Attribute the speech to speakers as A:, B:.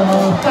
A: Oh.